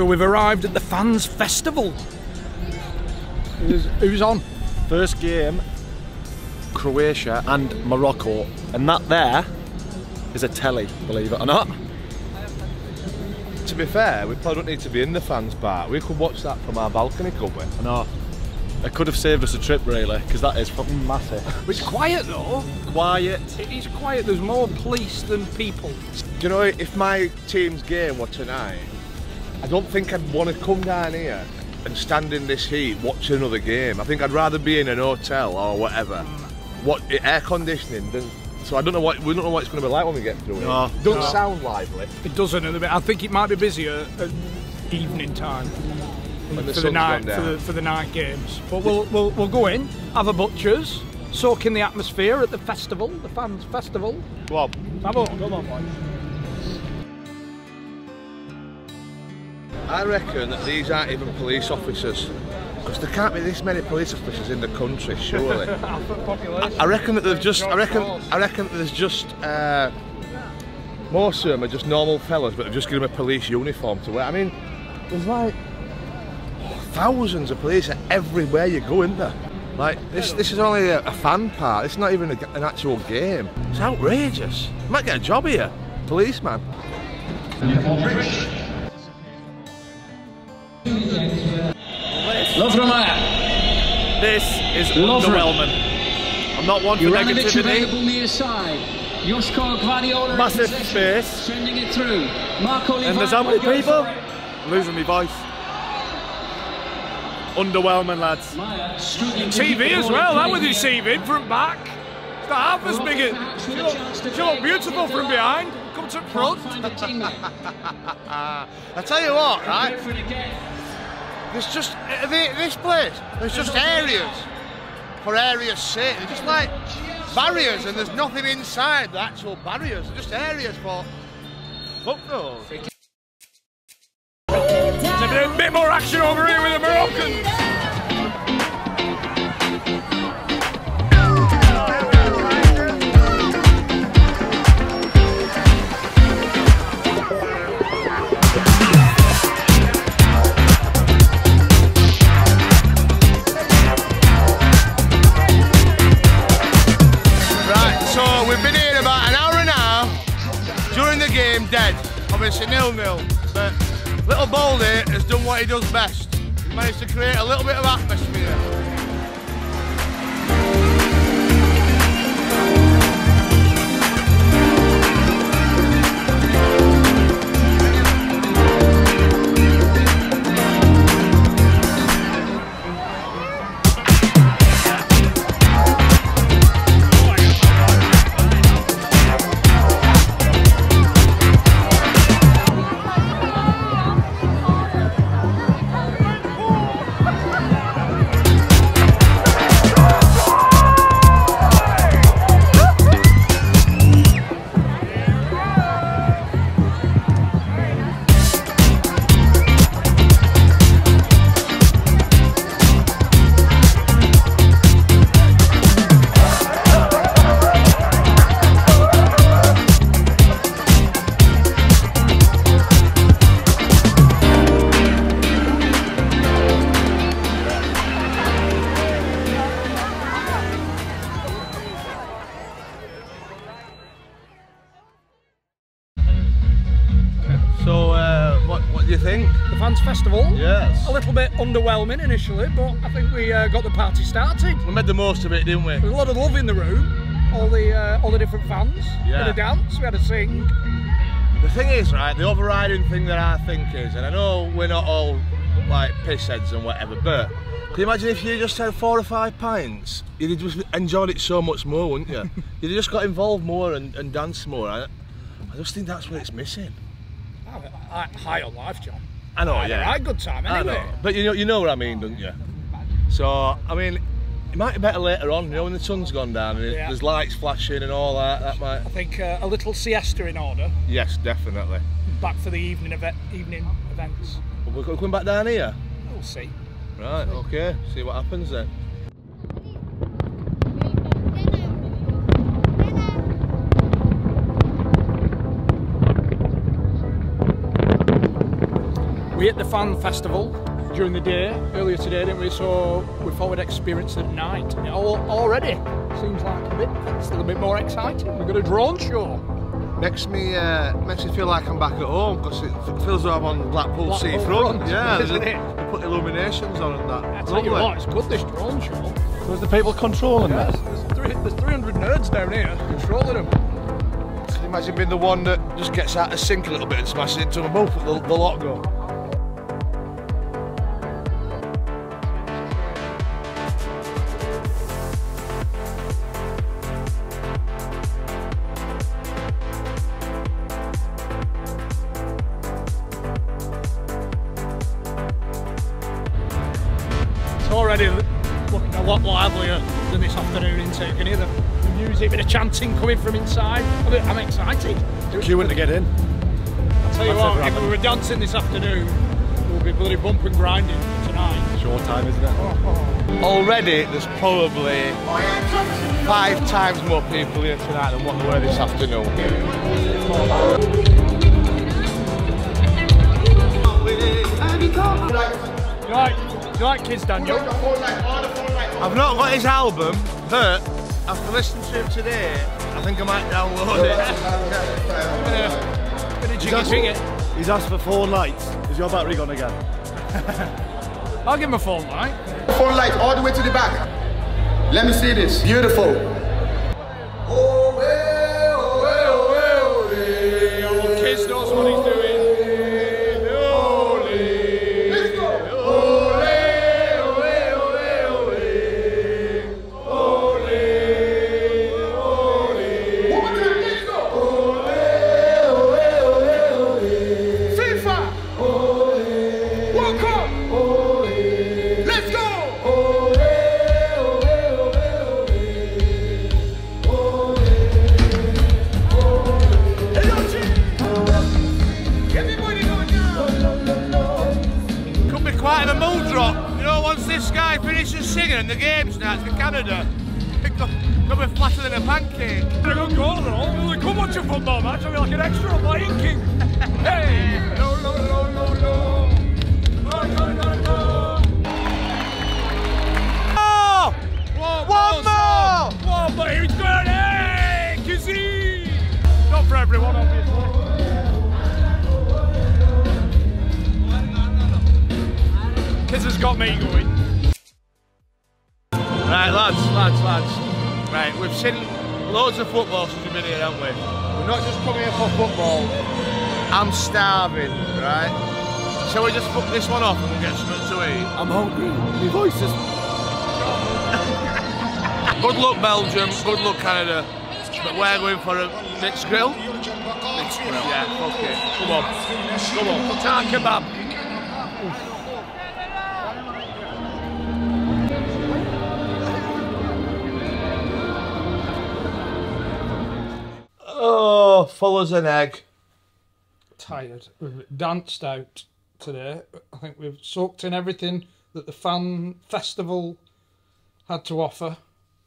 So we've arrived at the fans festival. Who's, who's on? First game, Croatia and Morocco, and that there is a telly, believe it or not. To be fair, we probably don't need to be in the fans bar. We could watch that from our balcony, could we? I know. It could have saved us a trip, really, because that is fucking massive. It's quiet though. Quiet. It is quiet. There's more police than people. Do you know, if my team's game were tonight, I don't think I'd want to come down here and stand in this heat watching another game. I think I'd rather be in an hotel or whatever. What air conditioning? Than, so I don't know what we don't know what it's going to be like when we get through No. it. Don't No. sound lively. It doesn't a bit. I think it might be busier at evening time When the for the night for down. the, for the night games. But we'll, we'll we'll go in, have a butchers, soak in the atmosphere at the festival, the fans festival. Come on. Have a come on, boys. I reckon that these aren't even police officers. Because there can't be this many police officers in the country, surely. I reckon that they've just. I reckon. I reckon that there's just. Uh, most of them are just normal fellas, but they've just given them a police uniform to wear. I mean, there's like thousands of police everywhere you go, isn't there? Like this. This is only a, a fan part. It's not even a, an actual game. It's outrageous. You might get a job here, policeman. Lovramaya. This is Lovren. underwhelming. I'm not one for Juranovic negativity. available near side. Joshko Gvardiol in Massive space. Sending it through. Marco And there's how many people? Losing my voice. Underwhelming, lads. TV as well. That was deceiving from back. It's not half as big as. She looked, she looked beautiful from behind. Come to front. I tell you what, right? There's just uh, this place. There's just areas for areas' sake. They're just like barriers, and there's nothing inside the actual barriers. They're just areas for fuck knows. There's a bit more action over here with the Moroccans. During the game, dead. Obviously nil nil, but little Baldy has done what he does best. He managed to create a little bit of atmosphere. Festival. Yes. A little bit underwhelming initially, but I think we uh, got the party started. We made the most of it, didn't we? There's a lot of love in the room. All the uh, all the different fans. We had a dance. We had a sing. The thing is, right, the overriding thing that I think is, and I know we're not all like pissheads and whatever, but can you imagine if you just had four or five pints? You'd have just enjoyed it so much more, wouldn't you? You'd have just got involved more and, and danced more. I, I just think that's what it's missing. Oh, hi- High on life, John. I know, I had a good time I anyway. know. But you know, you know what I mean, don't you? So, I mean, it might be better later on, you know, when the sun's gone down and it- Yeah. there's lights flashing and all that. That might. I think uh, a little siesta in order. Yes, definitely. Back for the evening event, evening events. We're coming back down here. We'll see. Right. Okay. See what happens then. We hit the fan festival during the day earlier today, didn't we? So we thought we'd experience it at night. And it all, already seems like a bit, still a bit more exciting. We've got a drone show. Makes me uh, makes me feel like I'm back at home because it feels like I'm on Blackpool, Blackpool seafront. front, yeah, isn't they, it? they put illuminations on and that. I tell you Lovely. what, it's good this drone show. There's the people controlling Yes, this. there's, three, there's 300 nerds down here controlling them. Can you imagine being the one that just gets out of sync a little bit and smashes into them both at the, the lot go? Already looking a lot livelier than this afternoon intake. Can you hear the, music, bit of chanting coming from inside. I'm, I'm excited. Queuing to get in. I'll tell you That's what, if we were dancing this afternoon, we'll be bloody bump and grinding tonight. Short time, isn't it? Oh. Already, there's probably five times more people here tonight than what there were this afternoon. Do you like, do you like Kizz Daniel? I've not got his album, but after listening to him today, I think I might download it. Bit of jiggy jiggy. He's asked for four lights. Is your battery gone again? I'll give him a phone light. Four light all the way to the back. Let me see this. Beautiful. This guy finishes singing and the game starts for Canada, could be flatter than a pancake. I got goal and all. Really come watch a football match. I'll be like an extra on Lion King. hey! No, no, no, no, no. No, no, no, no. Oh! One, One more! One more! He's it! Hey! Kizzy! Not for everyone, obviously. Kizz has got me going. Right, lads, lads, lads. Right, we've seen loads of football since we've been here, haven't we? We're not just coming here for football. I'm starving, right? Shall we just fuck this one off and we'll get something to eat? I'm hungry. My voice is. Good luck, Belgium. Good luck, Canada. But we're going for a mixed grill. Mixed grill. Yeah, fuck it. Come on. Come on. Tartar kebab. Full as an egg. Tired. We've danced out today. I think we've soaked in everything that the fan festival had to offer.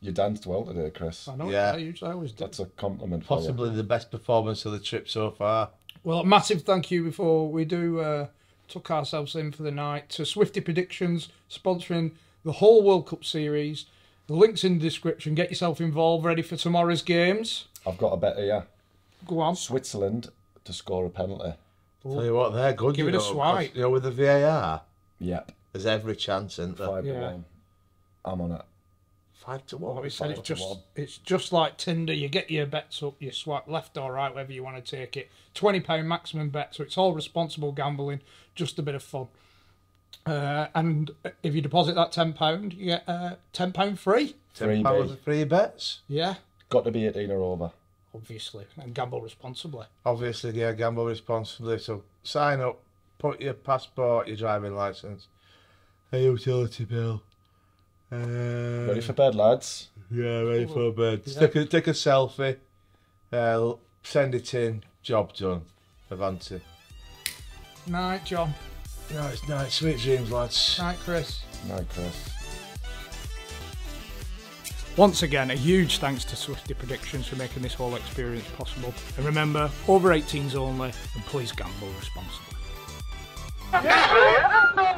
You danced well today, Chris. I know. Yeah. I usually I always do. That's a compliment for Possibly the best performance of the trip so far. Well, a massive thank you before we do uh, tuck ourselves in for the night to Swifty Predictions sponsoring the whole World Cup series. The link's in the description. Get yourself involved, ready for tomorrow's games. I've got a better, yeah. Go on. Switzerland to score a penalty. Tell you what, they're good. Give you it a swipe. You know, with the VAR, Yep. there's every chance, isn't there? Five Yeah. to one. I'm on it. Five to one. Like we said, it's just one. it's just like Tinder. You get your bets up, you swipe left or right, wherever you want to take it. Twenty pound maximum bet, so it's all responsible gambling, just a bit of fun. Uh, and if you deposit that ten pound, you get uh, ten pound free. Ten pounds Freebie. of free bets. Yeah, Got to be 18 or over. Obviously, and gamble responsibly. Obviously, yeah, gamble responsibly. So sign up, put your passport, your driving license, a utility bill. Uh, Ready for bed, lads? Yeah, ready for bed. Take a take a selfie. Uh, send it in. Job done. Avanti. Night, John. Night, nice, sweet dreams, lads. Night, Chris. Night, Chris. Once again, a huge thanks to Swifty Predictions for making this whole experience possible. And remember, over 18s only, and please gamble responsibly. Yeah.